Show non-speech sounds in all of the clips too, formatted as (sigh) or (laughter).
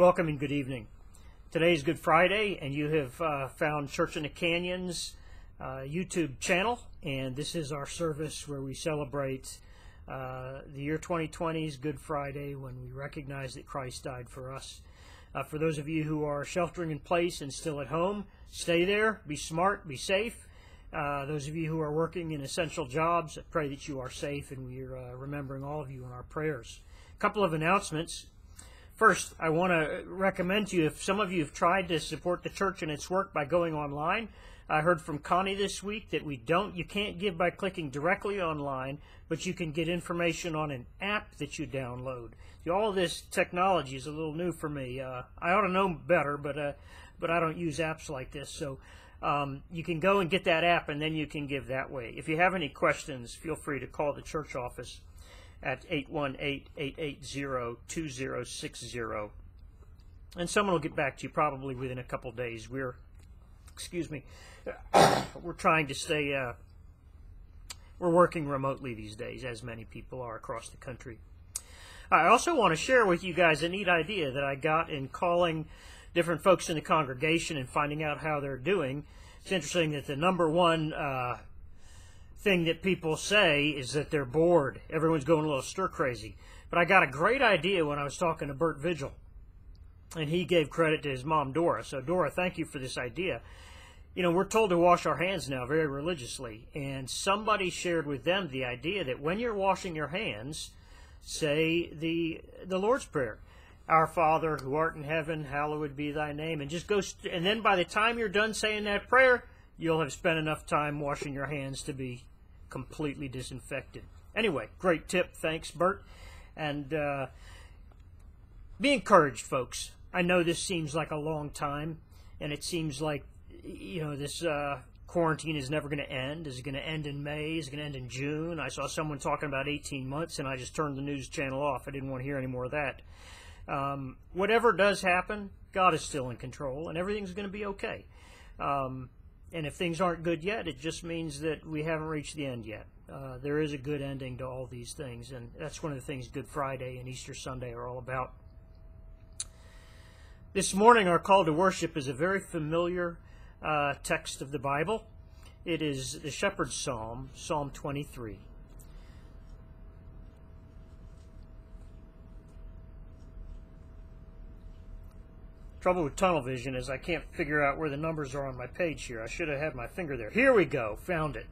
Welcome and good evening. Today is Good Friday, and you have uh, found Church in the Canyons uh, YouTube channel, and this is our service where we celebrate uh, the year 2020's Good Friday when we recognize that Christ died for us. Uh, for those of you who are sheltering in place and still at home, stay there, be smart, be safe. Uh, those of you who are working in essential jobs, I pray that you are safe, and we are uh, remembering all of you in our prayers. A couple of announcements. First, I want to recommend to you if some of you have tried to support the church and its work by going online. I heard from Connie this week that we don't, you can't give by clicking directly online, but you can get information on an app that you download. All this technology is a little new for me. Uh, I ought to know better, but uh, but I don't use apps like this. So um, you can go and get that app, and then you can give that way. If you have any questions, feel free to call the church office at 818-880-2060. And someone will get back to you probably within a couple days. We're, excuse me, (coughs) we're trying to stay, uh, we're working remotely these days, as many people are across the country. I also want to share with you guys a neat idea that I got in calling different folks in the congregation and finding out how they're doing. It's interesting that the number one uh, thing that people say is that they're bored. Everyone's going a little stir crazy. But I got a great idea when I was talking to Bert Vigil, and he gave credit to his mom, Dora. So, Dora, thank you for this idea. You know, we're told to wash our hands now very religiously, and somebody shared with them the idea that when you're washing your hands, say the the Lord's Prayer. Our Father who art in heaven, hallowed be thy name, and just go. St- and then by the time you're done saying that prayer, you'll have spent enough time washing your hands to be completely disinfected. Anyway, great tip. Thanks, Bert. And uh, be encouraged, folks. I know this seems like a long time, and it seems like, you know, this uh, quarantine is never going to end. Is it going to end in May? Is it going to end in June? I saw someone talking about 18 months, and I just turned the news channel off. I didn't want to hear any more of that. Um, whatever does happen, God is still in control, and everything's going to be okay. Um, and if things aren't good yet, it just means that we haven't reached the end yet. Uh, there is a good ending to all these things, and that's one of the things Good Friday and Easter Sunday are all about. This morning, our call to worship is a very familiar uh, text of the Bible. It is the Shepherd's Psalm, Psalm 23. Trouble with tunnel vision is I can't figure out where the numbers are on my page here. I should have had my finger there. Here we go. Found it.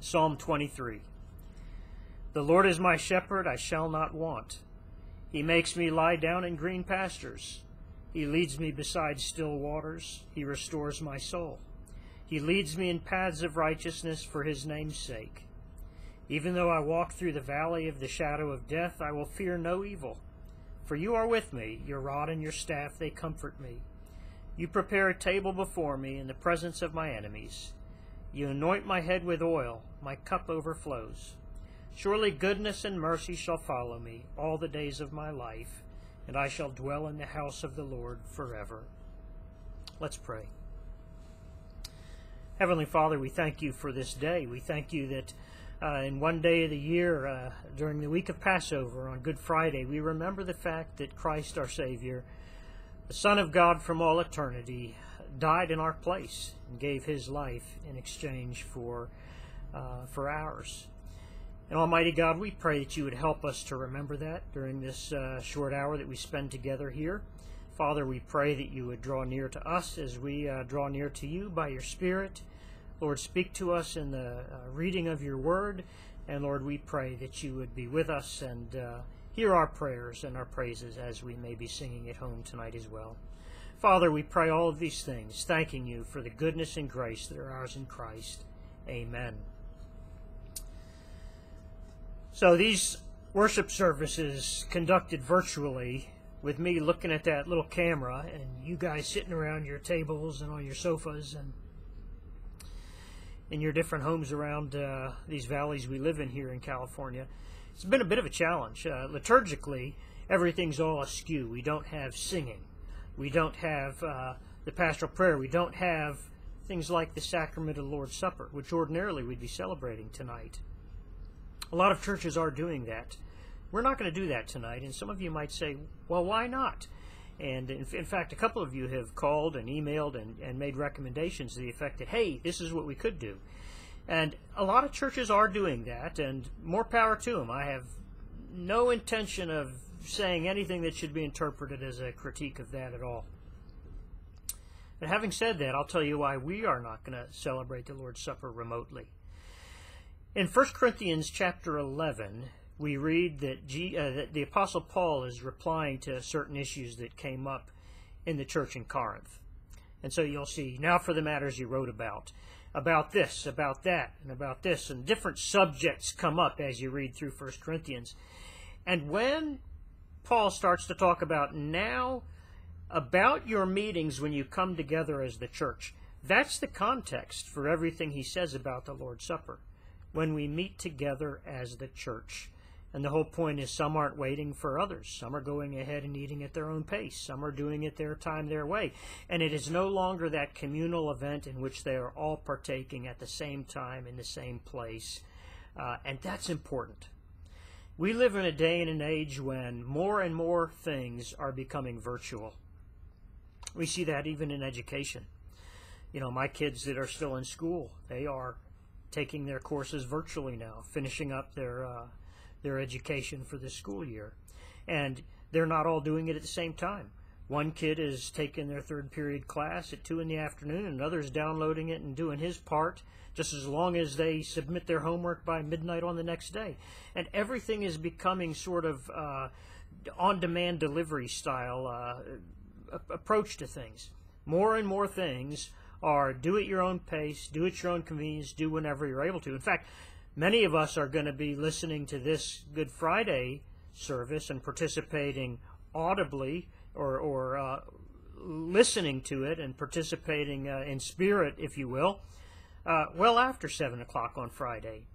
Psalm 23. The Lord is my shepherd, I shall not want. He makes me lie down in green pastures. He leads me beside still waters. He restores my soul. He leads me in paths of righteousness for his name's sake. Even though I walk through the valley of the shadow of death, I will fear no evil for you are with me, your rod and your staff, they comfort me. You prepare a table before me in the presence of my enemies. You anoint my head with oil, my cup overflows. Surely goodness and mercy shall follow me all the days of my life, and I shall dwell in the house of the Lord forever. Let's pray. Heavenly Father, we thank you for this day. We thank you that uh, in one day of the year, uh, during the week of Passover on Good Friday, we remember the fact that Christ our Savior, the Son of God from all eternity, died in our place and gave his life in exchange for, uh, for ours. And Almighty God, we pray that you would help us to remember that during this uh, short hour that we spend together here. Father, we pray that you would draw near to us as we uh, draw near to you by your Spirit. Lord, speak to us in the uh, reading of your word. And Lord, we pray that you would be with us and uh, hear our prayers and our praises as we may be singing at home tonight as well. Father, we pray all of these things, thanking you for the goodness and grace that are ours in Christ. Amen. So these worship services conducted virtually with me looking at that little camera and you guys sitting around your tables and on your sofas and in your different homes around uh, these valleys we live in here in California. It's been a bit of a challenge. Uh, liturgically, everything's all askew. We don't have singing. We don't have uh, the pastoral prayer. We don't have things like the sacrament of the Lord's Supper, which ordinarily we'd be celebrating tonight. A lot of churches are doing that. We're not going to do that tonight, and some of you might say, well, why not? And in, in, fact, a couple of you have called and emailed and, and made recommendations to the effect that, hey, this is what we could do. And a lot of churches are doing that, and more power to them. I have no intention of saying anything that should be interpreted as a critique of that at all. But having said that, I'll tell you why we are not going to celebrate the Lord's Supper remotely. In 1 Corinthians chapter 11, we read that, G, uh, that the Apostle Paul is replying to certain issues that came up in the church in Corinth. And so you'll see, now for the matters he wrote about, about this, about that, and about this, and different subjects come up as you read through 1 Corinthians. And when Paul starts to talk about now, about your meetings when you come together as the church, that's the context for everything he says about the Lord's Supper. When we meet together as the church. And the whole point is some aren't waiting for others. Some are going ahead and eating at their own pace. Some are doing it their time, their way. And it is no longer that communal event in which they are all partaking at the same time in the same place. Uh, and that's important. We live in a day and an age when more and more things are becoming virtual. We see that even in education. You know, my kids that are still in school, they are taking their courses virtually now, finishing up their uh, their education for the school year. And they're not all doing it at the same time. One kid is taking their third period class at 2 in the afternoon, and is downloading it and doing his part just as long as they submit their homework by midnight on the next day. And everything is becoming sort of uh, on demand delivery style uh, approach to things. More and more things are do at your own pace, do at your own convenience, do whenever you're able to. In fact, Many of us are going to be listening to this Good Friday service and participating audibly or, or uh, listening to it and participating uh, in spirit, if you will, uh, well after 7 o'clock on Friday.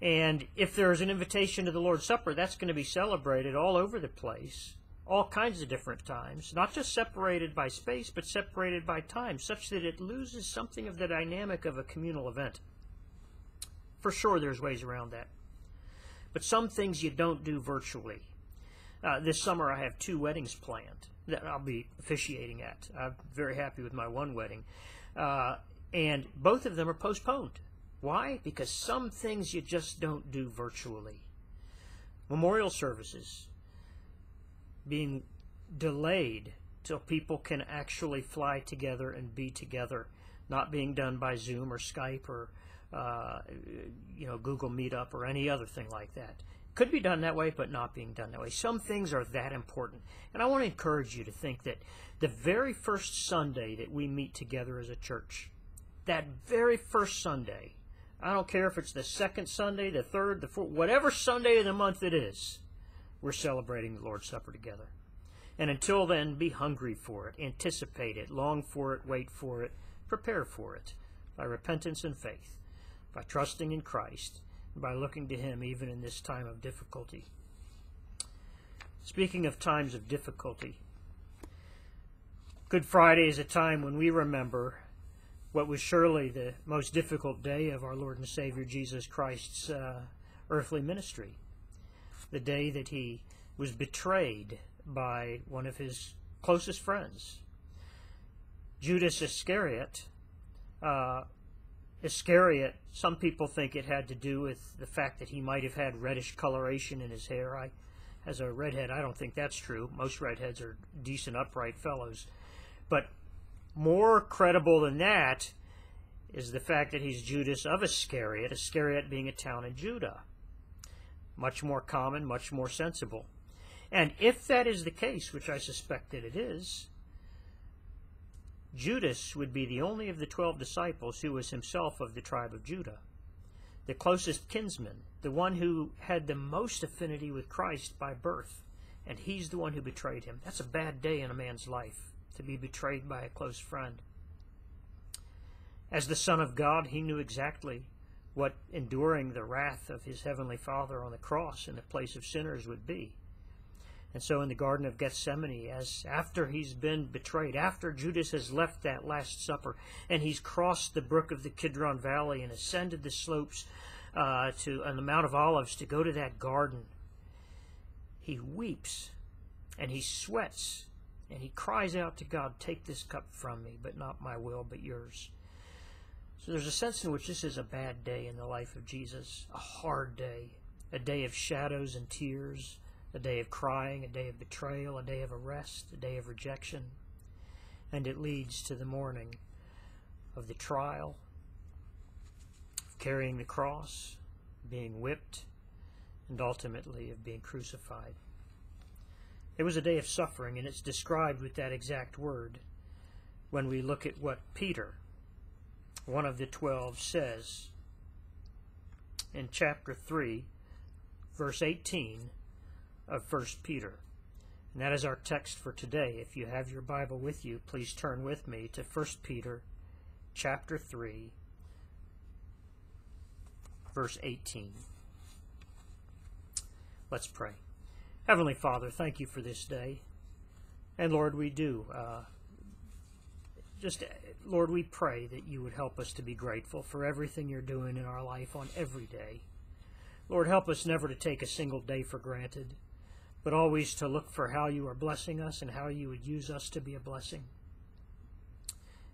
And if there's an invitation to the Lord's Supper, that's going to be celebrated all over the place, all kinds of different times, not just separated by space, but separated by time, such that it loses something of the dynamic of a communal event. For sure, there's ways around that. But some things you don't do virtually. Uh, this summer, I have two weddings planned that I'll be officiating at. I'm very happy with my one wedding. Uh, and both of them are postponed. Why? Because some things you just don't do virtually. Memorial services being delayed till people can actually fly together and be together, not being done by Zoom or Skype or uh, you know, Google Meetup or any other thing like that. Could be done that way, but not being done that way. Some things are that important. And I want to encourage you to think that the very first Sunday that we meet together as a church, that very first Sunday, I don't care if it's the second Sunday, the third, the fourth, whatever Sunday of the month it is, we're celebrating the Lord's Supper together. And until then, be hungry for it, anticipate it, long for it, wait for it, prepare for it by repentance and faith by trusting in Christ, and by looking to Him even in this time of difficulty. Speaking of times of difficulty, Good Friday is a time when we remember what was surely the most difficult day of our Lord and Savior Jesus Christ's uh, earthly ministry. The day that he was betrayed by one of his closest friends. Judas Iscariot uh, Iscariot, some people think it had to do with the fact that he might have had reddish coloration in his hair. I, as a redhead, I don't think that's true. Most redheads are decent, upright fellows. But more credible than that is the fact that he's Judas of Iscariot, Iscariot being a town in Judah. Much more common, much more sensible. And if that is the case, which I suspect that it is, Judas would be the only of the twelve disciples who was himself of the tribe of Judah, the closest kinsman, the one who had the most affinity with Christ by birth, and he's the one who betrayed him. That's a bad day in a man's life, to be betrayed by a close friend. As the Son of God, he knew exactly what enduring the wrath of his heavenly Father on the cross in the place of sinners would be. And so in the Garden of Gethsemane, as after he's been betrayed, after Judas has left that Last Supper, and he's crossed the brook of the Kidron Valley and ascended the slopes uh, to on the Mount of Olives to go to that garden, he weeps and he sweats and he cries out to God, Take this cup from me, but not my will, but yours. So there's a sense in which this is a bad day in the life of Jesus, a hard day, a day of shadows and tears, a day of crying, a day of betrayal, a day of arrest, a day of rejection. And it leads to the morning of the trial, of carrying the cross, being whipped, and ultimately of being crucified. It was a day of suffering, and it's described with that exact word when we look at what Peter, one of the twelve, says in chapter 3, verse 18 of 1 Peter. And that is our text for today. If you have your Bible with you, please turn with me to 1 Peter chapter 3, verse 18. Let's pray. Heavenly Father, thank you for this day. And Lord, we do. Uh, just, Lord, we pray that you would help us to be grateful for everything you're doing in our life on every day. Lord, help us never to take a single day for granted, but always to look for how you are blessing us and how you would use us to be a blessing.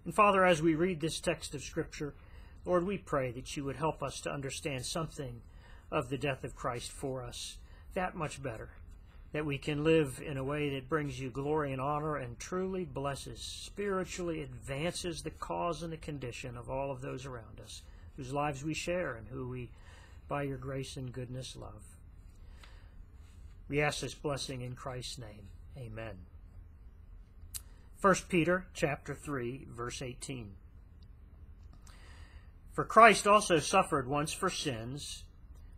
And Father, as we read this text of Scripture, Lord, we pray that you would help us to understand something of the death of Christ for us that much better. That we can live in a way that brings you glory and honor and truly blesses, spiritually advances the cause and the condition of all of those around us, whose lives we share and who we, by your grace and goodness, love. We ask this blessing in Christ's name. Amen. 1 Peter chapter 3 verse 18. For Christ also suffered once for sins,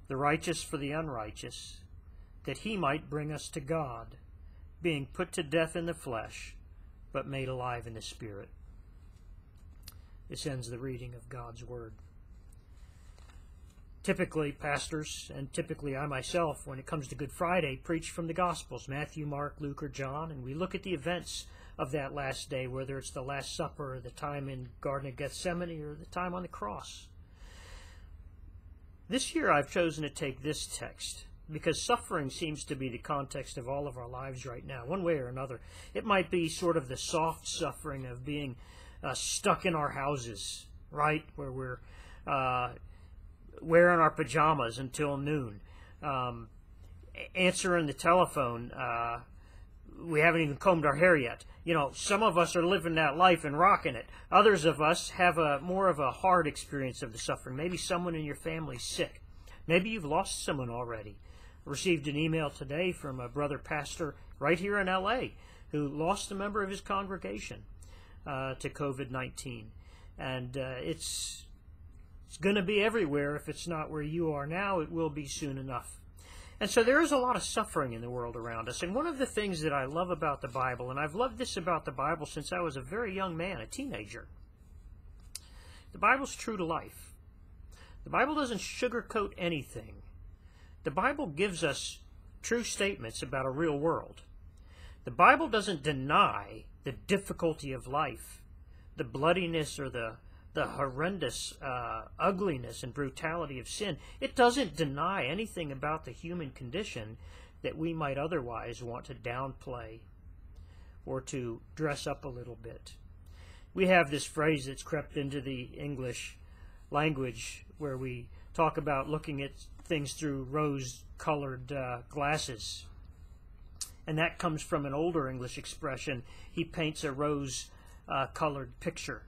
the righteous for the unrighteous, that he might bring us to God, being put to death in the flesh, but made alive in the Spirit. This ends the reading of God's Word. Typically, pastors, and typically I myself, when it comes to Good Friday, preach from the Gospels Matthew, Mark, Luke, or John, and we look at the events of that last day, whether it's the Last Supper, or the time in Garden of Gethsemane, or the time on the cross. This year I've chosen to take this text because suffering seems to be the context of all of our lives right now, one way or another. It might be sort of the soft suffering of being uh, stuck in our houses, right, where we're uh, wearing our pajamas until noon, um, answering the telephone. Uh, we haven't even combed our hair yet. You know, some of us are living that life and rocking it. Others of us have a more of a hard experience of the suffering. Maybe someone in your family's sick. Maybe you've lost someone already. I received an email today from a brother pastor right here in LA who lost a member of his congregation uh, to COVID 19. And uh, it's, it's going to be everywhere. If it's not where you are now, it will be soon enough. And so there is a lot of suffering in the world around us. And one of the things that I love about the Bible, and I've loved this about the Bible since I was a very young man, a teenager, the Bible's true to life. The Bible doesn't sugarcoat anything. The Bible gives us true statements about a real world. The Bible doesn't deny the difficulty of life, the bloodiness or the the horrendous uh, ugliness and brutality of sin, it doesn't deny anything about the human condition that we might otherwise want to downplay or to dress up a little bit. We have this phrase that's crept into the English language where we talk about looking at things through rose colored uh, glasses. And that comes from an older English expression. He paints a rose uh, colored picture.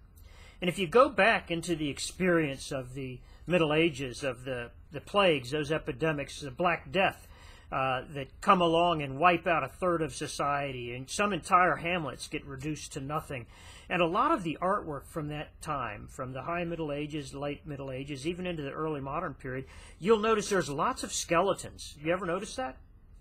And if you go back into the experience of the Middle Ages, of the, the plagues, those epidemics, the Black Death, uh, that come along and wipe out a third of society, and some entire hamlets get reduced to nothing. And a lot of the artwork from that time, from the High Middle Ages, Late Middle Ages, even into the early modern period, you'll notice there's lots of skeletons. You ever notice that?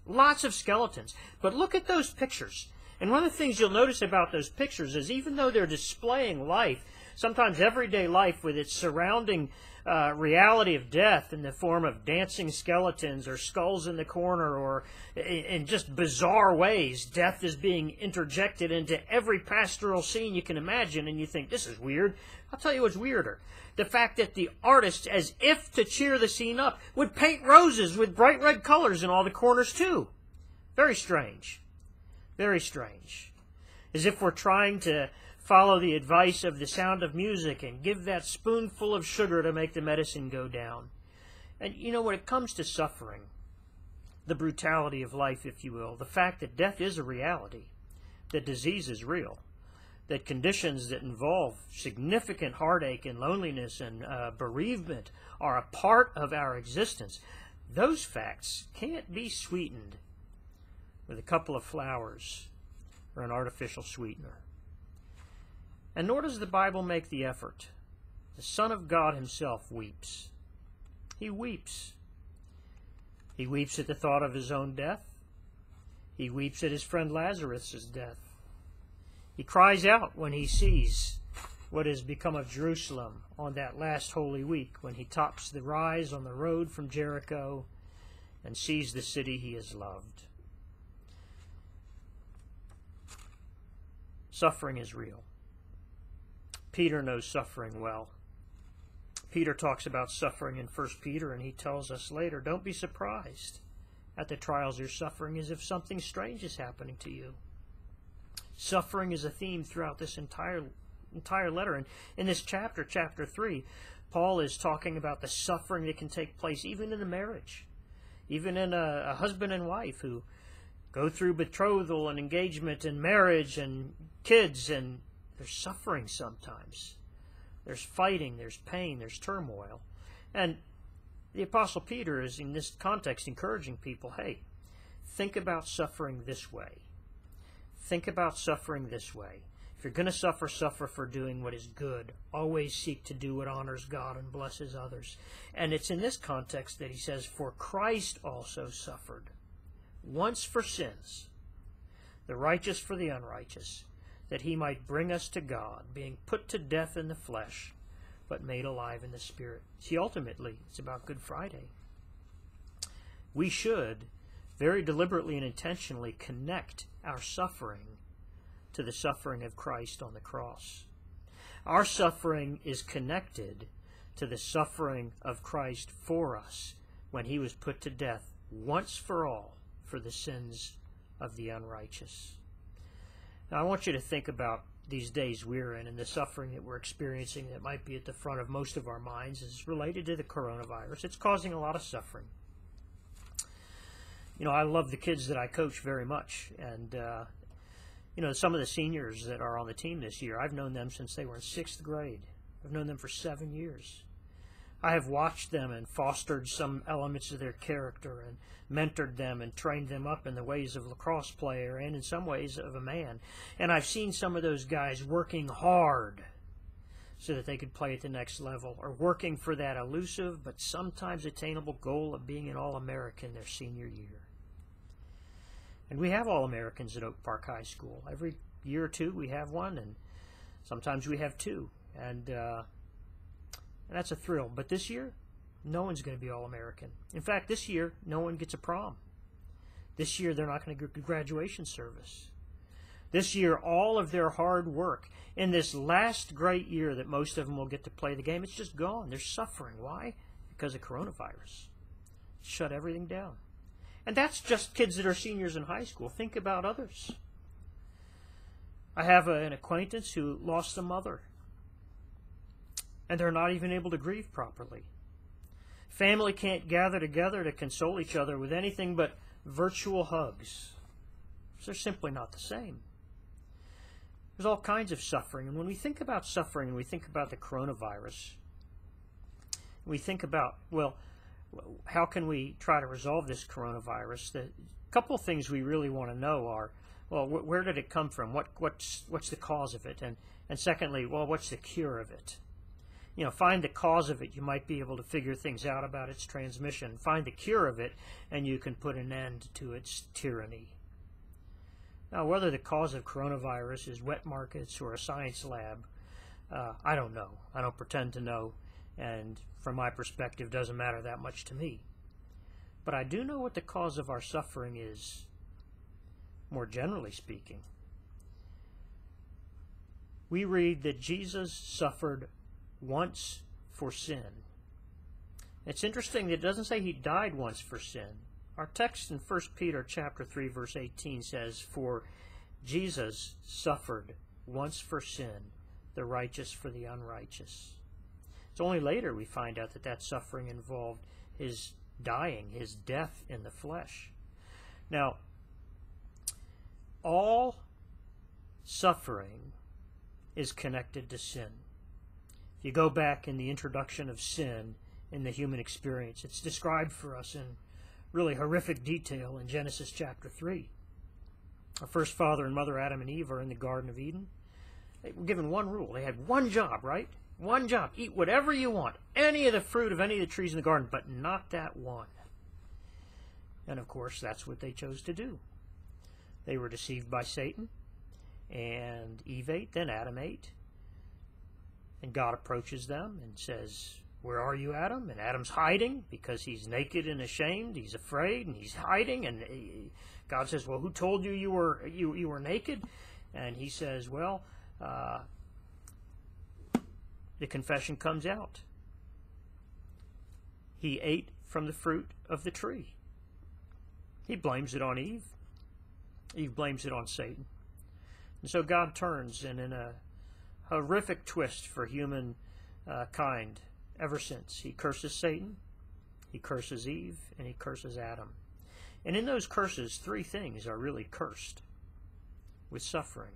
Lots of skeletons. But look at those pictures. And one of the things you'll notice about those pictures is even though they're displaying life, sometimes everyday life with its surrounding uh, reality of death in the form of dancing skeletons or skulls in the corner or in just bizarre ways. Death is being interjected into every pastoral scene you can imagine, and you think, this is weird. I'll tell you what's weirder. The fact that the artist, as if to cheer the scene up, would paint roses with bright red colors in all the corners, too. Very strange. Very strange. As if we're trying to follow the advice of the sound of music and give that spoonful of sugar to make the medicine go down. And you know, when it comes to suffering, the brutality of life, if you will, the fact that death is a reality, that disease is real, that conditions that involve significant heartache and loneliness and uh, bereavement are a part of our existence, those facts can't be sweetened with a couple of flowers or an artificial sweetener. And nor does the Bible make the effort. The Son of God himself weeps. He weeps. He weeps at the thought of his own death. He weeps at his friend Lazarus' death. He cries out when he sees what has become of Jerusalem on that last holy week when he tops the rise on the road from Jericho and sees the city he has loved. Suffering is real. Peter knows suffering well. Peter talks about suffering in 1 Peter, and he tells us later don't be surprised at the trials you're suffering as if something strange is happening to you. Suffering is a theme throughout this entire entire letter. And in this chapter, chapter 3, Paul is talking about the suffering that can take place even in a marriage, even in a, a husband and wife who go through betrothal and engagement and marriage and kids and there's suffering sometimes. There's fighting, there's pain, there's turmoil. And the Apostle Peter is, in this context, encouraging people hey, think about suffering this way. Think about suffering this way. If you're going to suffer, suffer for doing what is good. Always seek to do what honors God and blesses others. And it's in this context that he says, For Christ also suffered, once for sins, the righteous for the unrighteous that he might bring us to God, being put to death in the flesh, but made alive in the Spirit. See, ultimately, it's about Good Friday. We should very deliberately and intentionally connect our suffering to the suffering of Christ on the cross. Our suffering is connected to the suffering of Christ for us when he was put to death once for all for the sins of the unrighteous. Now, I want you to think about these days we're in and the suffering that we're experiencing that might be at the front of most of our minds is related to the coronavirus. It's causing a lot of suffering. You know, I love the kids that I coach very much, and uh, you know, some of the seniors that are on the team this year, I've known them since they were in sixth grade. I've known them for seven years. I have watched them and fostered some elements of their character and mentored them and trained them up in the ways of a lacrosse player and in some ways of a man. And I've seen some of those guys working hard so that they could play at the next level or working for that elusive but sometimes attainable goal of being an All American their senior year. And we have All Americans at Oak Park High School. Every year or two we have one, and sometimes we have two. And, uh, and that's a thrill. But this year, no one's going to be All American. In fact, this year, no one gets a prom. This year, they're not going to get graduation service. This year, all of their hard work in this last great year that most of them will get to play the game, it's just gone. They're suffering. Why? Because of coronavirus. Shut everything down. And that's just kids that are seniors in high school. Think about others. I have a, an acquaintance who lost a mother and they're not even able to grieve properly. Family can't gather together to console each other with anything but virtual hugs. They're simply not the same. There's all kinds of suffering, and when we think about suffering and we think about the coronavirus, we think about, well, how can we try to resolve this coronavirus? The couple of things we really want to know are, well, wh where did it come from? What, what's, what's the cause of it? And, and secondly, well, what's the cure of it? You know, find the cause of it. You might be able to figure things out about its transmission. Find the cure of it, and you can put an end to its tyranny. Now, whether the cause of coronavirus is wet markets or a science lab, uh, I don't know. I don't pretend to know, and from my perspective, doesn't matter that much to me. But I do know what the cause of our suffering is, more generally speaking. We read that Jesus suffered once for sin. It's interesting that it doesn't say he died once for sin. Our text in 1 Peter chapter 3 verse 18 says, "For Jesus suffered once for sin, the righteous for the unrighteous." It's only later we find out that that suffering involved his dying, his death in the flesh. Now, all suffering is connected to sin. You go back in the introduction of sin in the human experience, it's described for us in really horrific detail in Genesis chapter 3. Our first father and mother, Adam and Eve, are in the Garden of Eden. They were given one rule. They had one job, right? One job. Eat whatever you want, any of the fruit of any of the trees in the garden, but not that one. And of course, that's what they chose to do. They were deceived by Satan, and Eve ate, then Adam ate. And God approaches them and says, Where are you, Adam? And Adam's hiding because he's naked and ashamed. He's afraid and he's hiding. And God says, Well, who told you you were, you, you were naked? And he says, Well, uh, the confession comes out. He ate from the fruit of the tree. He blames it on Eve. Eve blames it on Satan. And so God turns, and in a horrific twist for human uh, kind, ever since, he curses Satan, he curses Eve, and he curses Adam. And in those curses, three things are really cursed with suffering.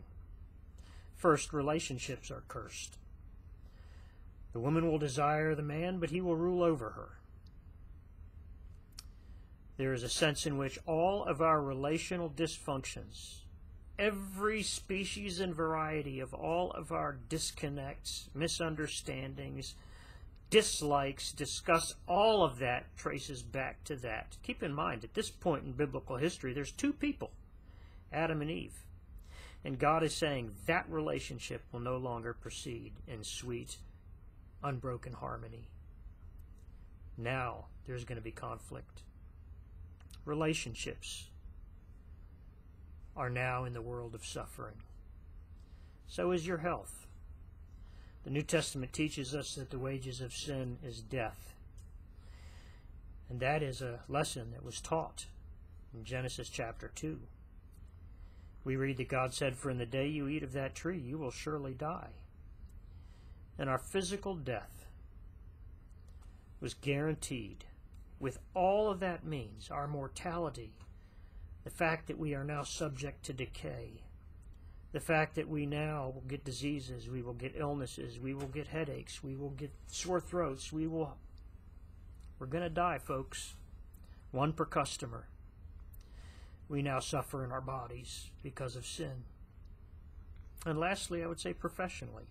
First, relationships are cursed. The woman will desire the man, but he will rule over her. There is a sense in which all of our relational dysfunctions, every species and variety of all of our disconnects, misunderstandings, dislikes, disgust, all of that traces back to that. Keep in mind, at this point in biblical history, there's two people, Adam and Eve. And God is saying that relationship will no longer proceed in sweet, unbroken harmony. Now there's going to be conflict relationships are now in the world of suffering. So is your health. The New Testament teaches us that the wages of sin is death. And that is a lesson that was taught in Genesis chapter 2. We read that God said, For in the day you eat of that tree, you will surely die. And our physical death was guaranteed with all of that means, our mortality, the fact that we are now subject to decay, the fact that we now will get diseases, we will get illnesses, we will get headaches, we will get sore throats, we will we're going to die, folks. One per customer. We now suffer in our bodies because of sin. And lastly, I would say professionally.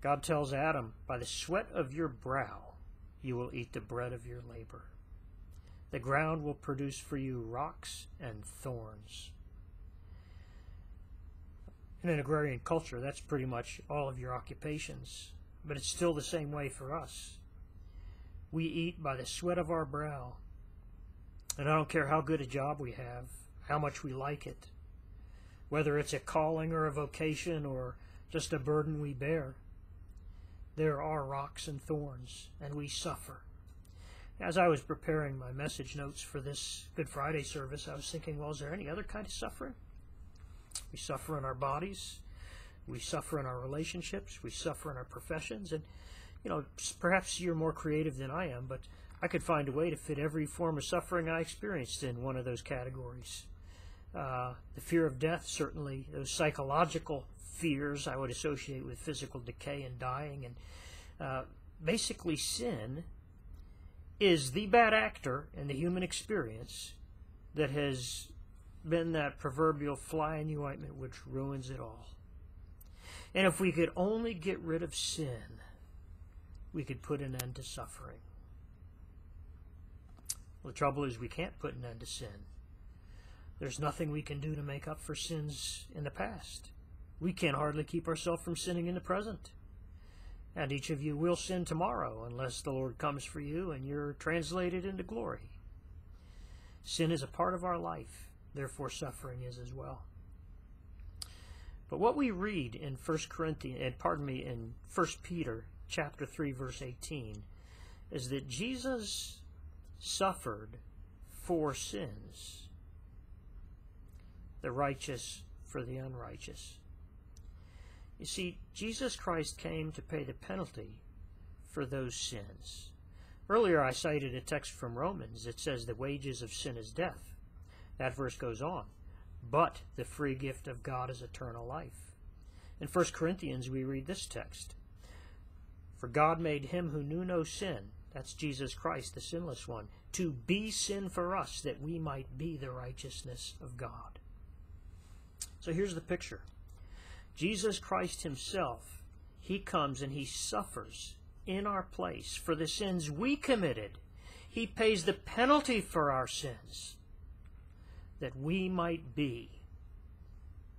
God tells Adam, by the sweat of your brow, you will eat the bread of your labor. The ground will produce for you rocks and thorns. In an agrarian culture, that's pretty much all of your occupations, but it's still the same way for us. We eat by the sweat of our brow, and I don't care how good a job we have, how much we like it, whether it's a calling or a vocation or just a burden we bear there are rocks and thorns, and we suffer. As I was preparing my message notes for this Good Friday service, I was thinking, well, is there any other kind of suffering? We suffer in our bodies, we suffer in our relationships, we suffer in our professions, and you know, perhaps you're more creative than I am, but I could find a way to fit every form of suffering I experienced in one of those categories. Uh, the fear of death, certainly, those psychological fears I would associate with physical decay and dying. And uh, basically, sin is the bad actor in the human experience that has been that proverbial fly in the ointment which ruins it all. And if we could only get rid of sin, we could put an end to suffering. Well, the trouble is, we can't put an end to sin. There's nothing we can do to make up for sins in the past. We can hardly keep ourselves from sinning in the present. And each of you will sin tomorrow unless the Lord comes for you and you're translated into glory. Sin is a part of our life, therefore suffering is as well. But what we read in 1 Corinthians, and pardon me, in 1 Peter chapter 3 verse 18 is that Jesus suffered for sins, the righteous for the unrighteous. You see, Jesus Christ came to pay the penalty for those sins. Earlier I cited a text from Romans that says the wages of sin is death. That verse goes on, but the free gift of God is eternal life. In 1 Corinthians we read this text, For God made him who knew no sin, that's Jesus Christ, the sinless one, to be sin for us that we might be the righteousness of God. So here's the picture. Jesus Christ himself, he comes and he suffers in our place for the sins we committed. He pays the penalty for our sins that we might be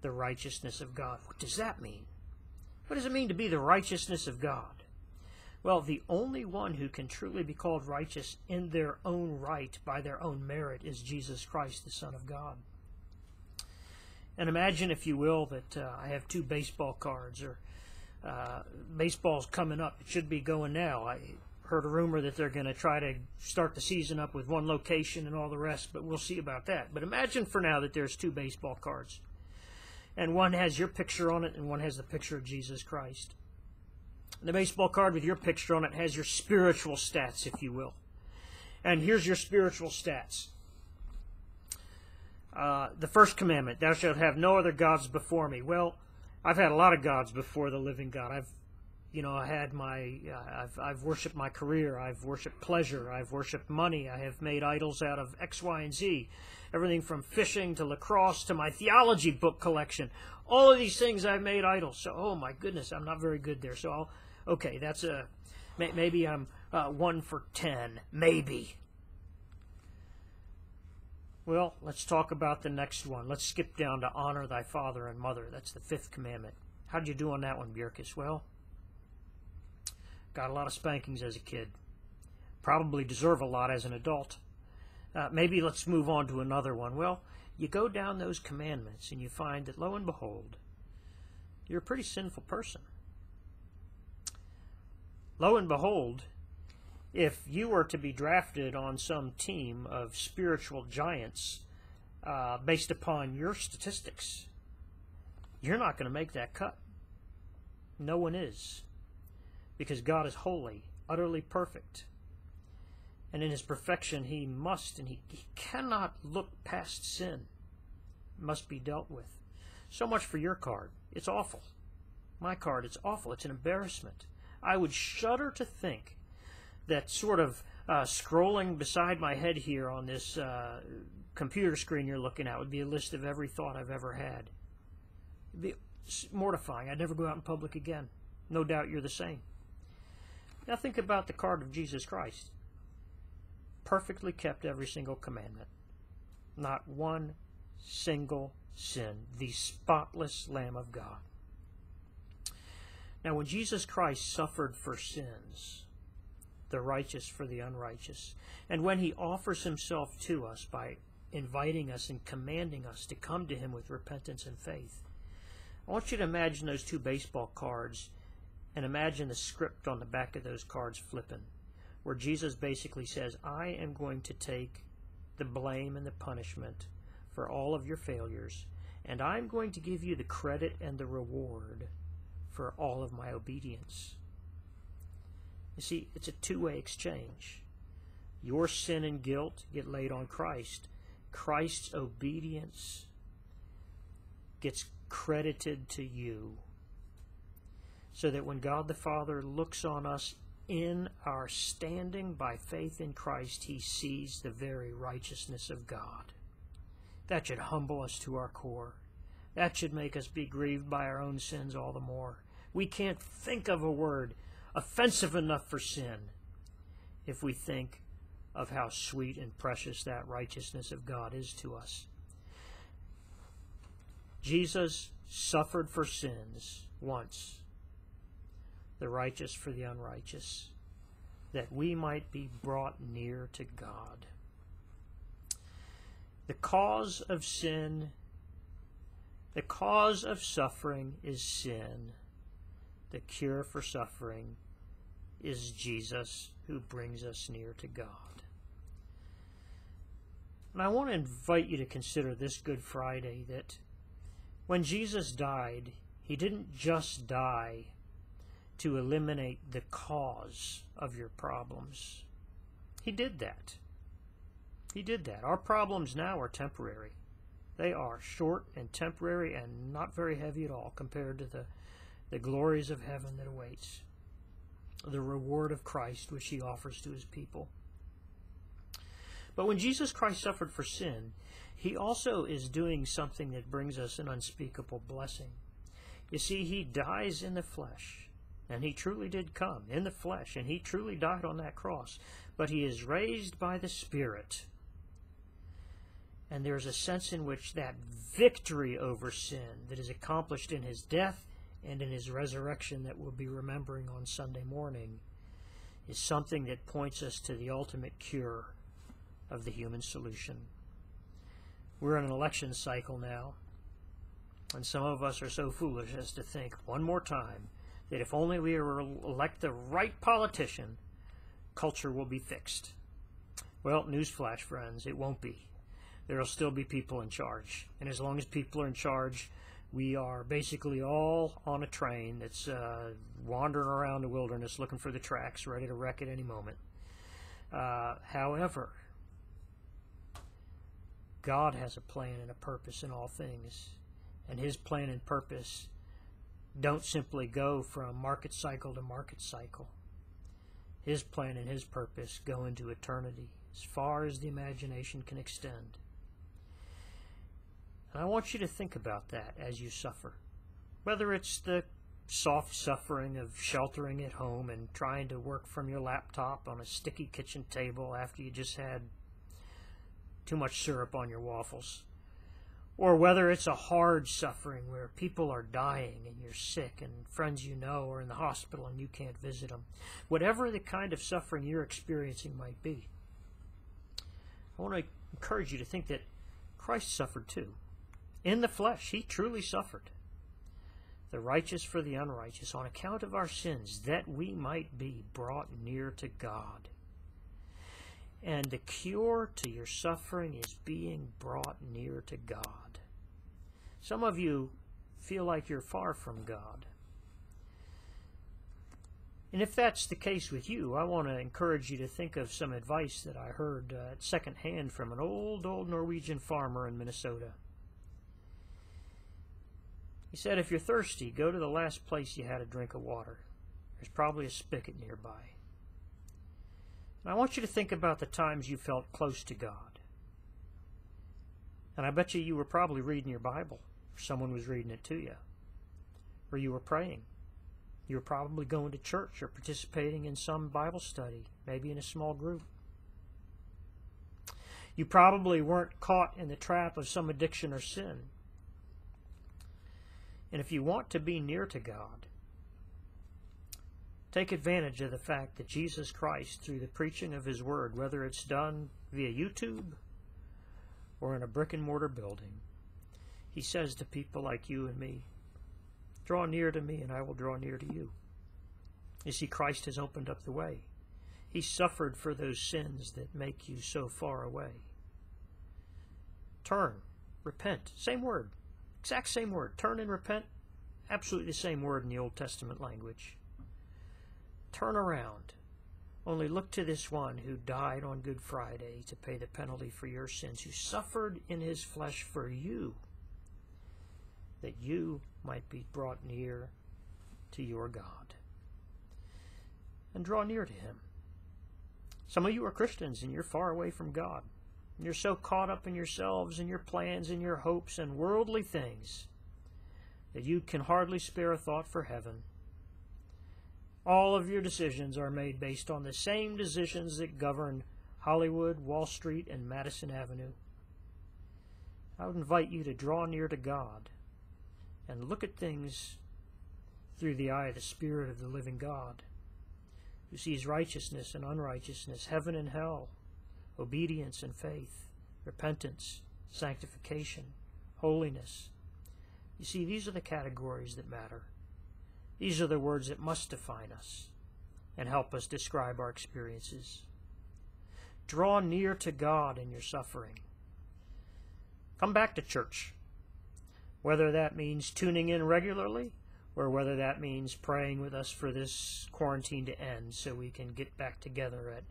the righteousness of God. What does that mean? What does it mean to be the righteousness of God? Well, the only one who can truly be called righteous in their own right, by their own merit, is Jesus Christ, the Son of God. And imagine, if you will, that uh, I have two baseball cards, or uh, baseball's coming up. It should be going now. I heard a rumor that they're going to try to start the season up with one location and all the rest, but we'll see about that. But imagine for now that there's two baseball cards. And one has your picture on it, and one has the picture of Jesus Christ. And the baseball card with your picture on it has your spiritual stats, if you will. And here's your spiritual stats. Uh, the first commandment, thou shalt have no other gods before me. Well, I've had a lot of gods before the living God. I've, you know, I had my, uh, I've, I've worshipped my career. I've worshipped pleasure. I've worshipped money. I have made idols out of X, Y, and Z. Everything from fishing to lacrosse to my theology book collection. All of these things I've made idols. So, oh my goodness, I'm not very good there. So, I'll, okay, that's a, maybe I'm uh, one for ten, maybe. Well, let's talk about the next one. Let's skip down to honor thy father and mother. That's the fifth commandment. How'd you do on that one, Bjerkis? Well, got a lot of spankings as a kid. Probably deserve a lot as an adult. Uh, maybe let's move on to another one. Well, you go down those commandments and you find that, lo and behold, you're a pretty sinful person. Lo and behold, if you were to be drafted on some team of spiritual giants uh, based upon your statistics, you're not going to make that cut. No one is. Because God is holy, utterly perfect. And in his perfection, he must and he, he cannot look past sin. It must be dealt with. So much for your card. It's awful. My card, it's awful. It's an embarrassment. I would shudder to think that sort of uh, scrolling beside my head here on this uh, computer screen you're looking at would be a list of every thought I've ever had. It'd be mortifying. I'd never go out in public again. No doubt you're the same. Now think about the card of Jesus Christ. Perfectly kept every single commandment. Not one single sin. The spotless Lamb of God. Now when Jesus Christ suffered for sins, the righteous for the unrighteous. And when he offers himself to us by inviting us and commanding us to come to him with repentance and faith, I want you to imagine those two baseball cards and imagine the script on the back of those cards flipping, where Jesus basically says, I am going to take the blame and the punishment for all of your failures, and I'm going to give you the credit and the reward for all of my obedience. You see, it's a two way exchange. Your sin and guilt get laid on Christ. Christ's obedience gets credited to you. So that when God the Father looks on us in our standing by faith in Christ, he sees the very righteousness of God. That should humble us to our core. That should make us be grieved by our own sins all the more. We can't think of a word offensive enough for sin if we think of how sweet and precious that righteousness of God is to us. Jesus suffered for sins once, the righteous for the unrighteous, that we might be brought near to God. The cause of sin, the cause of suffering is sin the cure for suffering is Jesus who brings us near to God. And I want to invite you to consider this Good Friday that when Jesus died, he didn't just die to eliminate the cause of your problems. He did that. He did that. Our problems now are temporary. They are short and temporary and not very heavy at all compared to the, the glories of heaven that awaits, the reward of Christ which he offers to his people. But when Jesus Christ suffered for sin, he also is doing something that brings us an unspeakable blessing. You see, he dies in the flesh, and he truly did come in the flesh, and he truly died on that cross, but he is raised by the Spirit. And there's a sense in which that victory over sin that is accomplished in his death and in his resurrection that we'll be remembering on Sunday morning is something that points us to the ultimate cure of the human solution. We're in an election cycle now, and some of us are so foolish as to think one more time that if only we elect the right politician, culture will be fixed. Well, newsflash, friends, it won't be. There will still be people in charge. And as long as people are in charge, we are basically all on a train that's uh, wandering around the wilderness looking for the tracks, ready to wreck at any moment. Uh, however, God has a plan and a purpose in all things. And his plan and purpose don't simply go from market cycle to market cycle. His plan and his purpose go into eternity, as far as the imagination can extend. And I want you to think about that as you suffer. Whether it's the soft suffering of sheltering at home and trying to work from your laptop on a sticky kitchen table after you just had too much syrup on your waffles. Or whether it's a hard suffering where people are dying and you're sick and friends you know are in the hospital and you can't visit them. Whatever the kind of suffering you're experiencing might be. I want to encourage you to think that Christ suffered too. In the flesh, he truly suffered. The righteous for the unrighteous on account of our sins, that we might be brought near to God. And the cure to your suffering is being brought near to God. Some of you feel like you're far from God. And if that's the case with you, I want to encourage you to think of some advice that I heard uh, at second hand from an old, old Norwegian farmer in Minnesota. He said, if you're thirsty, go to the last place you had a drink of water. There's probably a spigot nearby. And I want you to think about the times you felt close to God. And I bet you you were probably reading your Bible, or someone was reading it to you, or you were praying. You were probably going to church or participating in some Bible study, maybe in a small group. You probably weren't caught in the trap of some addiction or sin. And if you want to be near to God, Take advantage of the fact that Jesus Christ, through the preaching of His Word, whether it's done via YouTube or in a brick and mortar building, He says to people like you and me, Draw near to me, and I will draw near to you. You see, Christ has opened up the way. He suffered for those sins that make you so far away. Turn, repent, same word, exact same word. Turn and repent, absolutely the same word in the Old Testament language. Turn around. Only look to this one who died on Good Friday to pay the penalty for your sins, who suffered in his flesh for you, that you might be brought near to your God. And draw near to him. Some of you are Christians and you're far away from God. You're so caught up in yourselves and your plans and your hopes and worldly things that you can hardly spare a thought for heaven all of your decisions are made based on the same decisions that govern Hollywood, Wall Street, and Madison Avenue. I would invite you to draw near to God and look at things through the eye of the Spirit of the living God, who sees righteousness and unrighteousness, heaven and hell, obedience and faith, repentance, sanctification, holiness. You see, these are the categories that matter. These are the words that must define us and help us describe our experiences. Draw near to God in your suffering. Come back to church. Whether that means tuning in regularly or whether that means praying with us for this quarantine to end so we can get back together at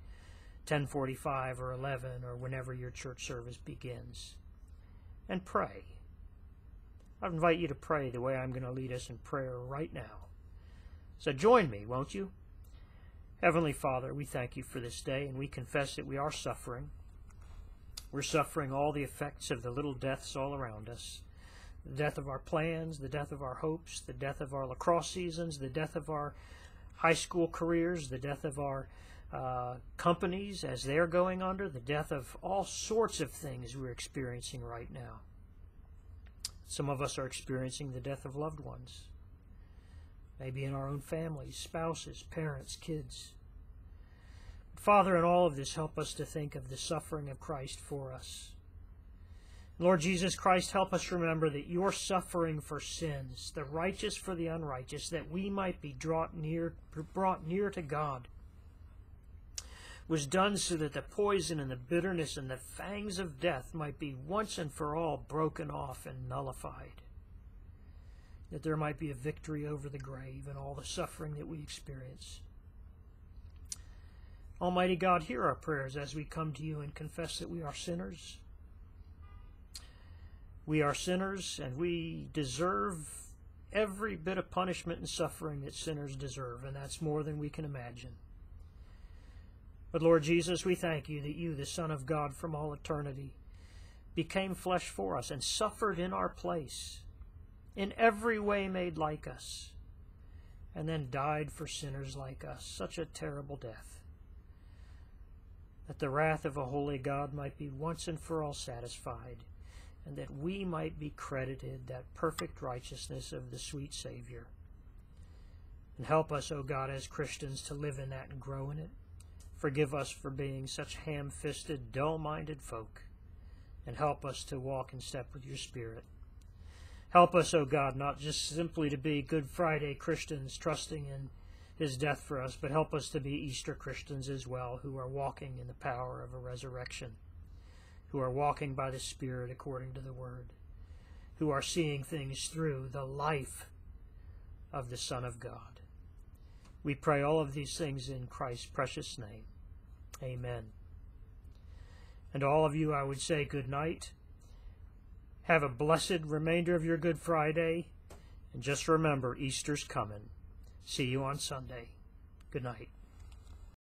10:45 or 11 or whenever your church service begins and pray. I invite you to pray the way I'm going to lead us in prayer right now. So join me, won't you? Heavenly Father, we thank you for this day and we confess that we are suffering. We're suffering all the effects of the little deaths all around us the death of our plans, the death of our hopes, the death of our lacrosse seasons, the death of our high school careers, the death of our uh, companies as they're going under, the death of all sorts of things we're experiencing right now. Some of us are experiencing the death of loved ones, maybe in our own families, spouses, parents, kids. Father, in all of this, help us to think of the suffering of Christ for us Lord Jesus Christ, help us remember that your suffering for sins, the righteous for the unrighteous, that we might be near, brought near to God, was done so that the poison and the bitterness and the fangs of death might be once and for all broken off and nullified. That there might be a victory over the grave and all the suffering that we experience. Almighty God, hear our prayers as we come to you and confess that we are sinners we are sinners and we deserve every bit of punishment and suffering that sinners deserve, and that's more than we can imagine. But Lord Jesus, we thank you that you, the Son of God from all eternity, became flesh for us and suffered in our place, in every way made like us, and then died for sinners like us. Such a terrible death. That the wrath of a holy God might be once and for all satisfied and that we might be credited that perfect righteousness of the sweet Savior. And help us, O God, as Christians, to live in that and grow in it. Forgive us for being such ham fisted, dull minded folk, and help us to walk in step with your Spirit. Help us, O God, not just simply to be Good Friday Christians trusting in his death for us, but help us to be Easter Christians as well, who are walking in the power of a resurrection who are walking by the Spirit according to the Word, who are seeing things through the life of the Son of God. We pray all of these things in Christ's precious name. Amen. And all of you, I would say good night. Have a blessed remainder of your Good Friday. And just remember, Easter's coming. See you on Sunday. Good night.